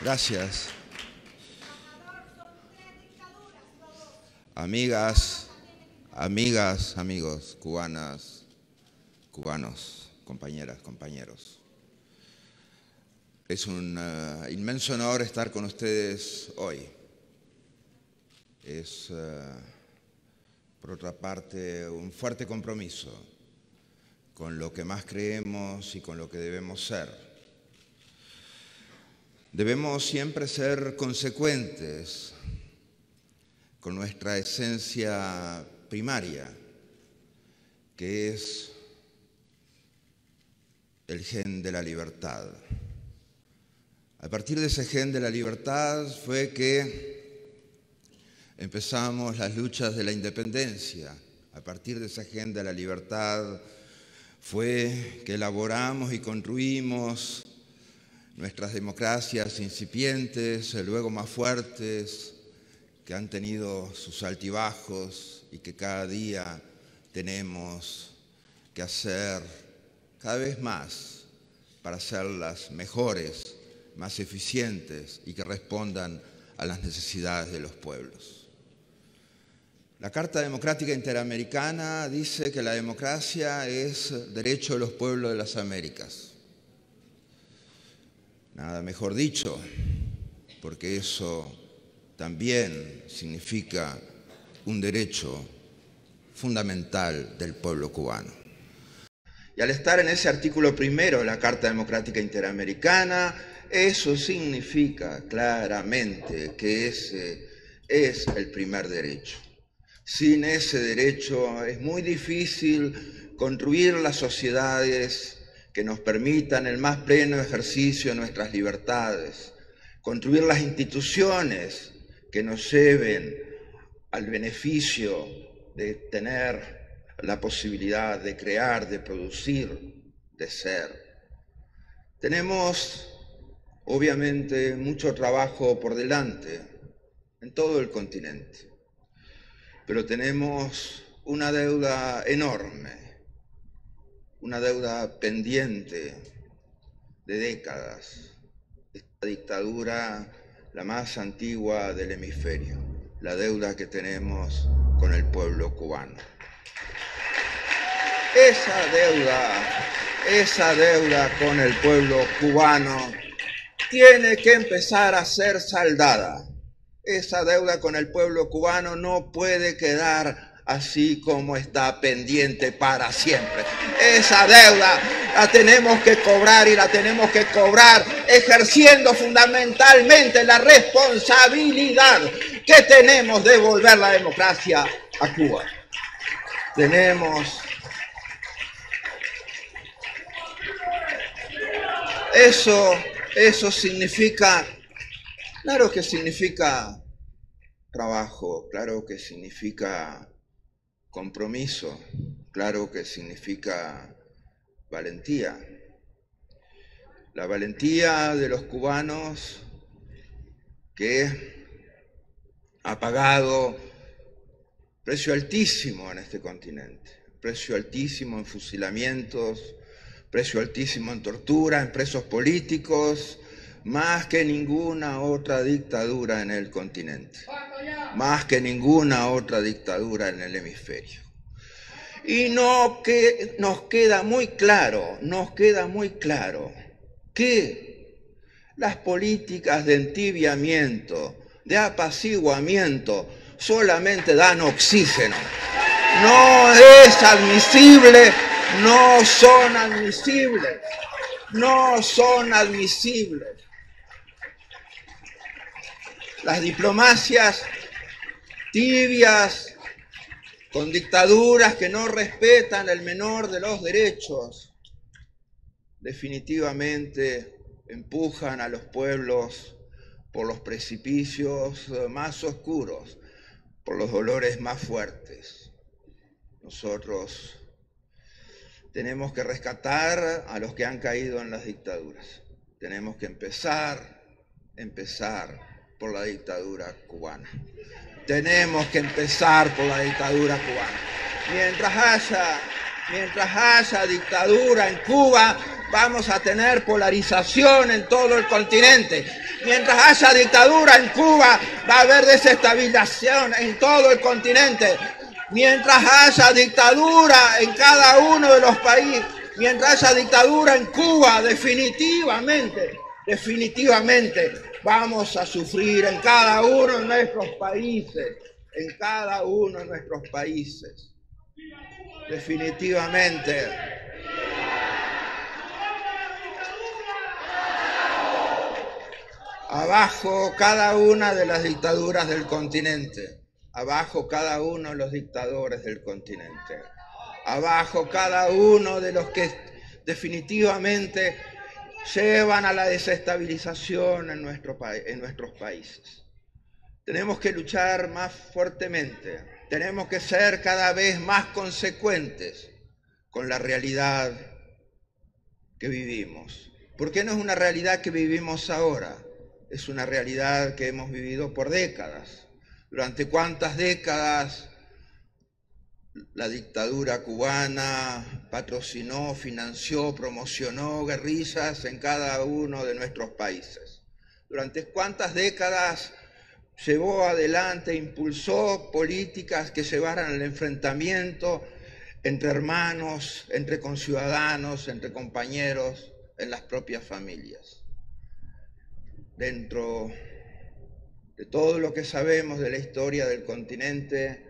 Gracias. Amigas, amigas, amigos, cubanas, cubanos, compañeras, compañeros. Es un uh, inmenso honor estar con ustedes hoy. Es, uh, por otra parte, un fuerte compromiso con lo que más creemos y con lo que debemos ser. Debemos siempre ser consecuentes con nuestra esencia primaria, que es el gen de la libertad. A partir de ese gen de la libertad fue que empezamos las luchas de la independencia. A partir de ese gen de la libertad fue que elaboramos y construimos nuestras democracias incipientes, luego más fuertes, que han tenido sus altibajos y que cada día tenemos que hacer cada vez más para hacerlas mejores, más eficientes y que respondan a las necesidades de los pueblos. La Carta Democrática Interamericana dice que la democracia es derecho de los pueblos de las Américas. Nada mejor dicho, porque eso también significa un derecho fundamental del pueblo cubano. Y al estar en ese artículo primero de la Carta Democrática Interamericana, eso significa claramente que ese es el primer derecho. Sin ese derecho es muy difícil construir las sociedades que nos permitan el más pleno ejercicio de nuestras libertades, construir las instituciones que nos lleven al beneficio de tener la posibilidad de crear, de producir, de ser. Tenemos, obviamente, mucho trabajo por delante en todo el continente, pero tenemos una deuda enorme una deuda pendiente de décadas. Esta dictadura, la más antigua del hemisferio, la deuda que tenemos con el pueblo cubano. Esa deuda, esa deuda con el pueblo cubano tiene que empezar a ser saldada. Esa deuda con el pueblo cubano no puede quedar así como está pendiente para siempre. Esa deuda la tenemos que cobrar y la tenemos que cobrar ejerciendo fundamentalmente la responsabilidad que tenemos de volver la democracia a Cuba. Tenemos eso eso significa claro que significa trabajo, claro que significa Compromiso, claro que significa valentía. La valentía de los cubanos que ha pagado precio altísimo en este continente, precio altísimo en fusilamientos, precio altísimo en tortura, en presos políticos, más que ninguna otra dictadura en el continente, más que ninguna otra dictadura en el hemisferio. Y no que nos queda muy claro, nos queda muy claro que las políticas de entibiamiento, de apaciguamiento, solamente dan oxígeno. No es admisible, no son admisibles, no son admisibles las diplomacias tibias, con dictaduras que no respetan el menor de los derechos, definitivamente empujan a los pueblos por los precipicios más oscuros, por los dolores más fuertes. Nosotros tenemos que rescatar a los que han caído en las dictaduras. Tenemos que empezar, empezar por la dictadura cubana. Tenemos que empezar por la dictadura cubana. Mientras haya, mientras haya dictadura en Cuba, vamos a tener polarización en todo el continente. Mientras haya dictadura en Cuba, va a haber desestabilización en todo el continente. Mientras haya dictadura en cada uno de los países, mientras haya dictadura en Cuba, definitivamente, definitivamente vamos a sufrir en cada uno de nuestros países, en cada uno de nuestros países. Definitivamente. Abajo cada una de las dictaduras del continente. Abajo cada uno de los dictadores del continente. Abajo cada uno de los que definitivamente llevan a la desestabilización en, en nuestros países. Tenemos que luchar más fuertemente, tenemos que ser cada vez más consecuentes con la realidad que vivimos. Porque no es una realidad que vivimos ahora, es una realidad que hemos vivido por décadas. Durante cuántas décadas la dictadura cubana patrocinó, financió, promocionó guerrillas en cada uno de nuestros países. Durante cuántas décadas llevó adelante, impulsó políticas que llevaran al enfrentamiento entre hermanos, entre conciudadanos, entre compañeros, en las propias familias. Dentro de todo lo que sabemos de la historia del continente,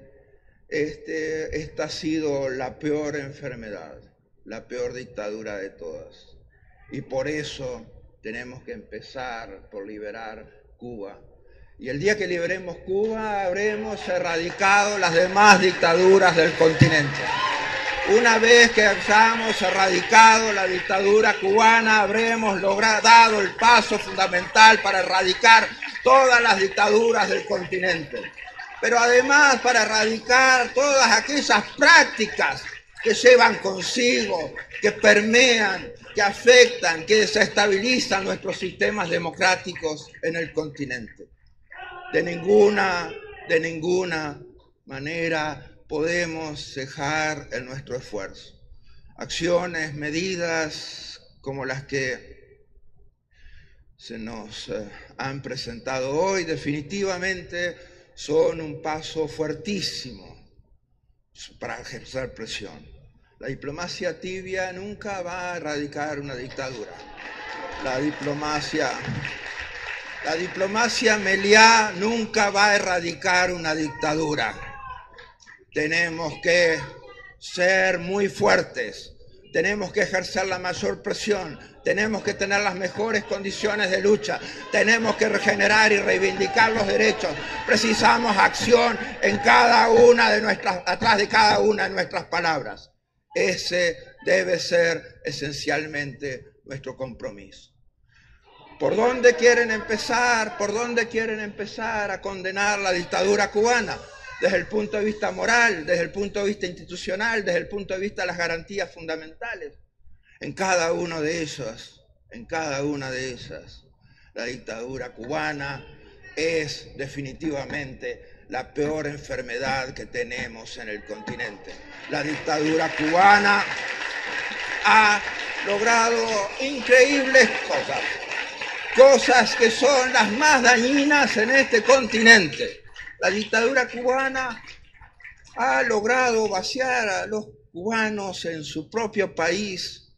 este, esta ha sido la peor enfermedad, la peor dictadura de todas. Y por eso tenemos que empezar por liberar Cuba. Y el día que liberemos Cuba habremos erradicado las demás dictaduras del continente. Una vez que hayamos erradicado la dictadura cubana, habremos logrado dado el paso fundamental para erradicar todas las dictaduras del continente. Pero además para erradicar todas aquellas prácticas que llevan consigo, que permean, que afectan, que desestabilizan nuestros sistemas democráticos en el continente. De ninguna, de ninguna manera podemos cejar en nuestro esfuerzo. Acciones, medidas como las que se nos eh, han presentado hoy, definitivamente son un paso fuertísimo para ejercer presión. La diplomacia tibia nunca va a erradicar una dictadura. La diplomacia, la diplomacia meliá nunca va a erradicar una dictadura. Tenemos que ser muy fuertes, tenemos que ejercer la mayor presión, tenemos que tener las mejores condiciones de lucha, tenemos que regenerar y reivindicar los derechos, precisamos acción en cada una de nuestras, atrás de cada una de nuestras palabras. Ese debe ser esencialmente nuestro compromiso. ¿Por dónde quieren empezar? ¿Por dónde quieren empezar a condenar la dictadura cubana? Desde el punto de vista moral, desde el punto de vista institucional, desde el punto de vista de las garantías fundamentales. En cada uno de esos, en cada una de esas, la dictadura cubana es definitivamente la peor enfermedad que tenemos en el continente. La dictadura cubana ha logrado increíbles cosas, cosas que son las más dañinas en este continente. La dictadura cubana ha logrado vaciar a los cubanos en su propio país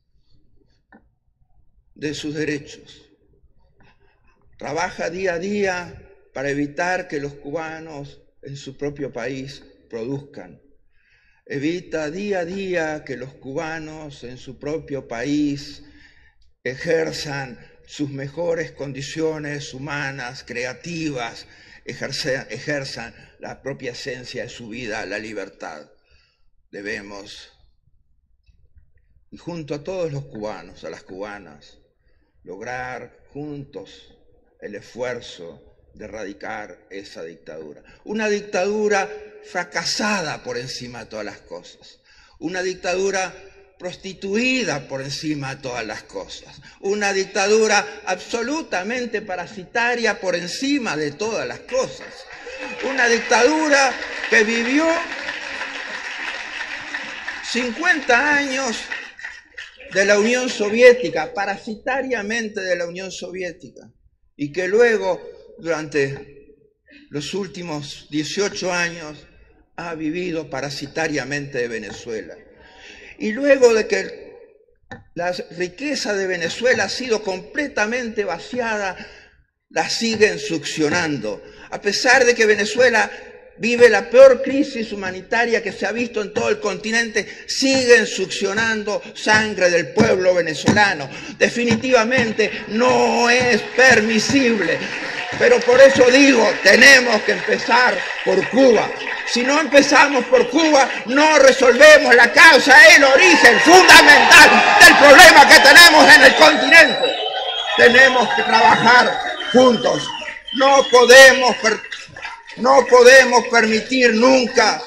de sus derechos. Trabaja día a día para evitar que los cubanos en su propio país produzcan. Evita día a día que los cubanos en su propio país ejerzan sus mejores condiciones humanas, creativas, ejerzan, la propia esencia de su vida, la libertad. Debemos, y junto a todos los cubanos, a las cubanas, lograr juntos el esfuerzo de erradicar esa dictadura. Una dictadura fracasada por encima de todas las cosas. Una dictadura prostituida por encima de todas las cosas. Una dictadura absolutamente parasitaria por encima de todas las cosas. Una dictadura que vivió 50 años de la Unión Soviética, parasitariamente de la Unión Soviética. y que luego, durante los últimos 18 años, ha vivido parasitariamente de Venezuela. Y luego de que la riqueza de Venezuela ha sido completamente vaciada, la siguen succionando. A pesar de que Venezuela vive la peor crisis humanitaria que se ha visto en todo el continente, siguen succionando sangre del pueblo venezolano. Definitivamente no es permisible. Pero por eso digo, tenemos que empezar por Cuba. Si no empezamos por Cuba, no resolvemos la causa, el origen fundamental del problema que tenemos en el continente. Tenemos que trabajar juntos. No podemos no podemos permitir nunca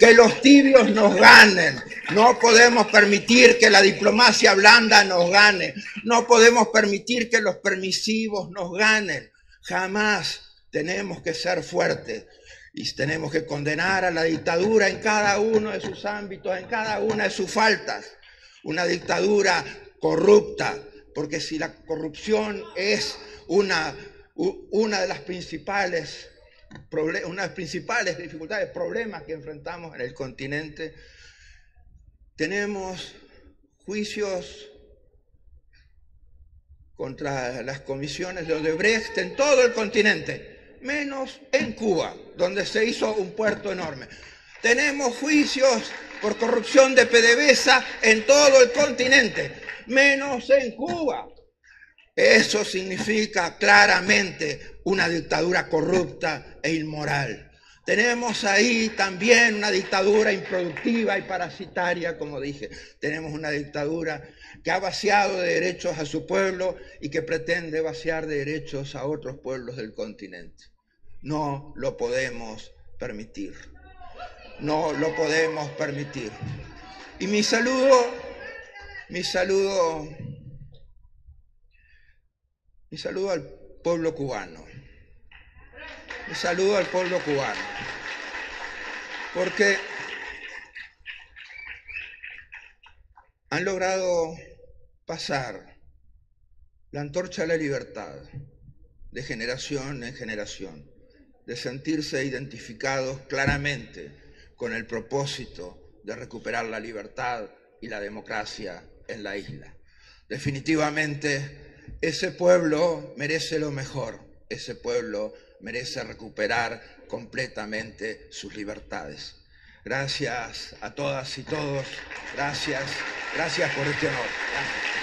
que los tibios nos ganen. No podemos permitir que la diplomacia blanda nos gane. No podemos permitir que los permisivos nos ganen. Jamás tenemos que ser fuertes y tenemos que condenar a la dictadura en cada uno de sus ámbitos, en cada una de sus faltas. Una dictadura corrupta, porque si la corrupción es una, una de las principales una de las principales dificultades, problemas que enfrentamos en el continente. Tenemos juicios contra las comisiones de Odebrecht en todo el continente, menos en Cuba, donde se hizo un puerto enorme. Tenemos juicios por corrupción de PDVSA en todo el continente, menos en Cuba. Eso significa claramente una dictadura corrupta e inmoral. Tenemos ahí también una dictadura improductiva y parasitaria, como dije. Tenemos una dictadura que ha vaciado de derechos a su pueblo y que pretende vaciar de derechos a otros pueblos del continente. No lo podemos permitir. No lo podemos permitir. Y mi saludo, mi saludo mi saludo al pueblo cubano. Mi saludo al pueblo cubano. Porque han logrado pasar la antorcha de la libertad de generación en generación, de sentirse identificados claramente con el propósito de recuperar la libertad y la democracia en la isla. Definitivamente ese pueblo merece lo mejor, ese pueblo merece recuperar completamente sus libertades. Gracias a todas y todos, gracias, gracias por este honor.